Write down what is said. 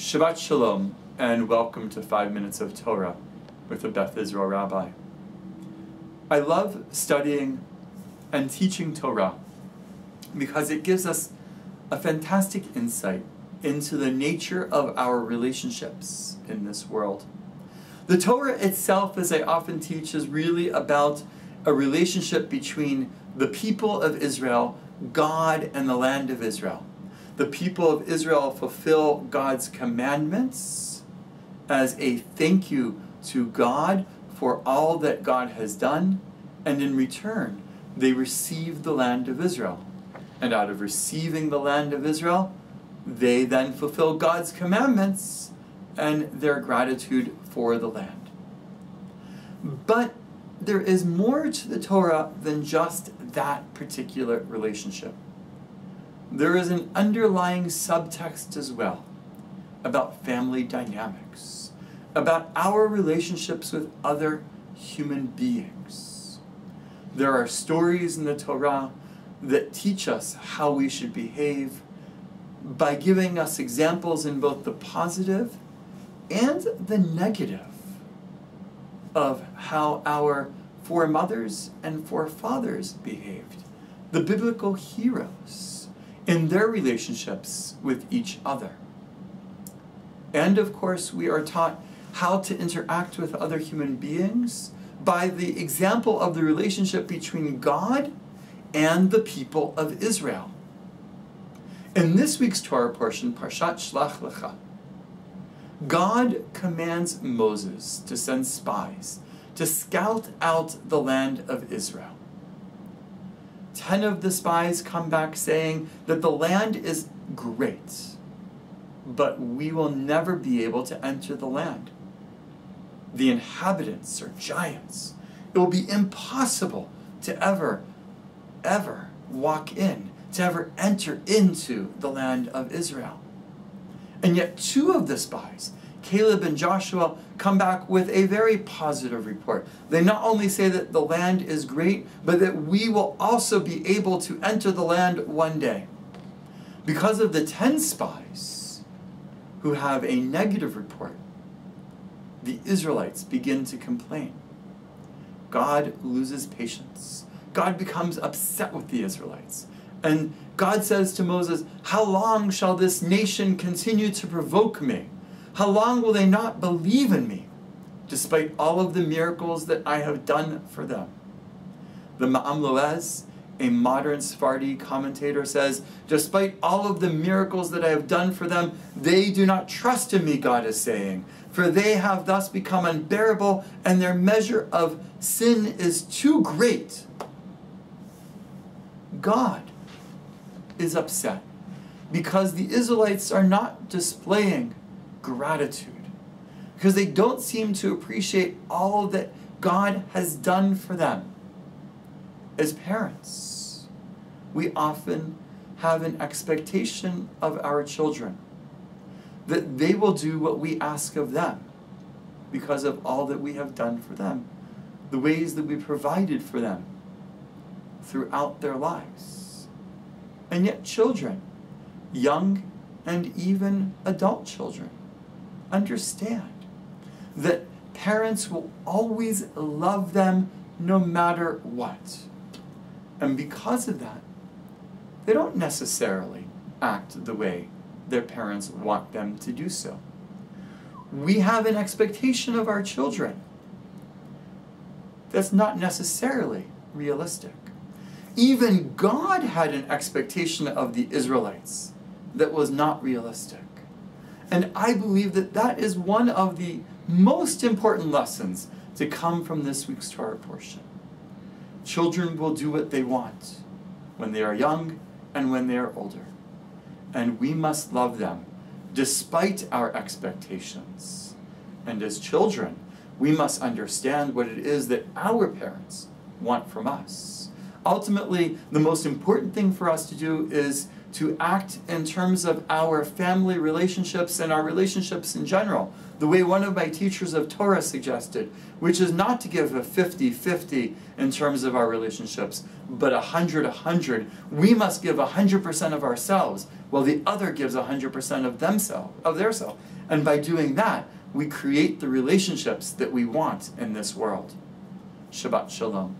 Shabbat Shalom, and welcome to Five Minutes of Torah with the Beth Israel Rabbi. I love studying and teaching Torah because it gives us a fantastic insight into the nature of our relationships in this world. The Torah itself, as I often teach, is really about a relationship between the people of Israel, God, and the land of Israel. The people of Israel fulfill God's commandments as a thank you to God for all that God has done, and in return, they receive the land of Israel. And out of receiving the land of Israel, they then fulfill God's commandments and their gratitude for the land. But there is more to the Torah than just that particular relationship. There is an underlying subtext as well about family dynamics, about our relationships with other human beings. There are stories in the Torah that teach us how we should behave by giving us examples in both the positive and the negative of how our foremothers and forefathers behaved, the biblical heroes, in their relationships with each other. And of course, we are taught how to interact with other human beings by the example of the relationship between God and the people of Israel. In this week's Torah portion, Parshat Shlach Lecha, God commands Moses to send spies to scout out the land of Israel. Ten of the spies come back saying that the land is great, but we will never be able to enter the land. The inhabitants are giants. It will be impossible to ever, ever walk in, to ever enter into the land of Israel. And yet, two of the spies, Caleb and Joshua, come back with a very positive report. They not only say that the land is great, but that we will also be able to enter the land one day. Because of the 10 spies who have a negative report, the Israelites begin to complain. God loses patience. God becomes upset with the Israelites. And God says to Moses, How long shall this nation continue to provoke me? How long will they not believe in me, despite all of the miracles that I have done for them? The Me'am Lo'ez, a modern Sephardi commentator, says, Despite all of the miracles that I have done for them, they do not trust in me, God is saying, for they have thus become unbearable, and their measure of sin is too great. God is upset because the Israelites are not displaying gratitude because they don't seem to appreciate all that God has done for them. As parents, we often have an expectation of our children that they will do what we ask of them because of all that we have done for them, the ways that we provided for them throughout their lives. And yet, children, young and even adult children, understand that parents will always love them no matter what. And because of that, they don't necessarily act the way their parents want them to do so. We have an expectation of our children that's not necessarily realistic. Even God had an expectation of the Israelites that was not realistic. And I believe that that is one of the most important lessons to come from this week's Torah portion. Children will do what they want when they are young and when they are older. And we must love them despite our expectations. And as children, we must understand what it is that our parents want from us. Ultimately, the most important thing for us to do is to act in terms of our family relationships and our relationships in general, the way one of my teachers of Torah suggested, which is not to give a 50 50 in terms of our relationships, but a 100 100. We must give 100% of ourselves, while the other gives 100% of themselves, of their self. And by doing that, we create the relationships that we want in this world. Shabbat Shalom.